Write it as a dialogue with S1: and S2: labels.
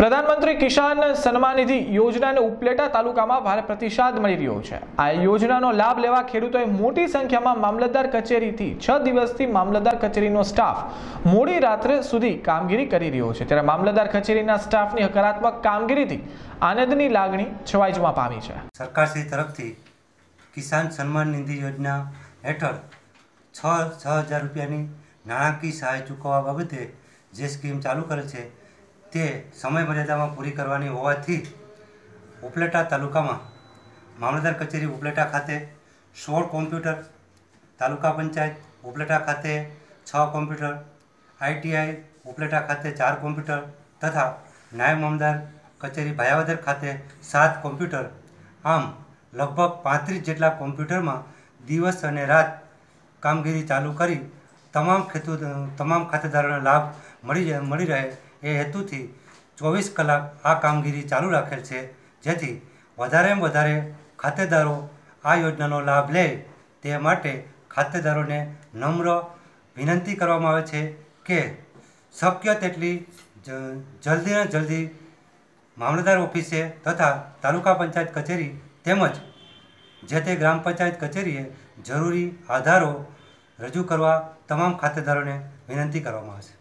S1: પ્રધાનમંત્રી કિસાન સન્માન નિધિ યોજનાને ઉપલેટા તાલુકામાં ભારે પ્રતિસાદ મળી રહ્યો છે. આ યોજનાનો લાભ લેવા ખેડૂતોએ મોટી સંખ્યામાં મામલતદાર કચેરીથી છ દિવસથી મામલતદાર કચેરીનો સ્ટાફ મોડી રાત્રે સુધી કામગીરી કરી રહ્યો છે. ત્યારે મામલતદાર કચેરીના સ્ટાફની હકારાત્મક કામગીરીથી આનંદની લાગણી છવાઈ જવા પામી છે.
S2: સરકારશ્રી તરફથી કિસાન સન્માન નિધિ યોજના હેઠળ છ છ હજાર રૂપિયાની નાણાકીય સહાય ચૂકવવા બાબતે જે સ્કીમ ચાલુ કરે છે તે સમય મર્યાદામાં પૂરી કરવાની હોવાથી ઉપલેટા તાલુકામાં મામલતદાર કચેરી ઉપલેટા ખાતે સોળ કોમ્પ્યુટર, તાલુકા પંચાયત ઉપલેટા ખાતે છ કોમ્પ્યુટર, આઈટીઆઈ ઉપલેટા ખાતે ચાર કોમ્પ્યુટર તથા નાયબ મામલદાર કચેરી ભાયાવદર ખાતે સાત કોમ્પ્યુટર. આમ, લગભગ પાંત્રીસ જેટલા કોમ્પ્યુટરમાં દિવસ અને રાત કામગીરી ચાલુ કરી તમામ ખેતુ, તમામ ખાતેદારોને લાભ મળી મળી રહે એ હેતુથી ચોવીસ કલાક આ કામગીરી ચાલુ રાખેલ છે. જેથી વધારેમાં વધારે ખાતેદારો આ યોજનાનો લાભ લે તે માટે ખાતેદારોને નમ્ર વિનંતી કરવામાં આવે છે કે શક્ય તેટલી જલ્દીને જલ્દી મામલતદાર ઓફિસે તથા તાલુકા પંચાયત કચેરી તેમજ જે તે ગ્રામ પંચાયત કચેરીએ જરૂરી આધારો રજૂ કરવા તમામ ખાતેદારોને વિનંતી કરવામાં આવશે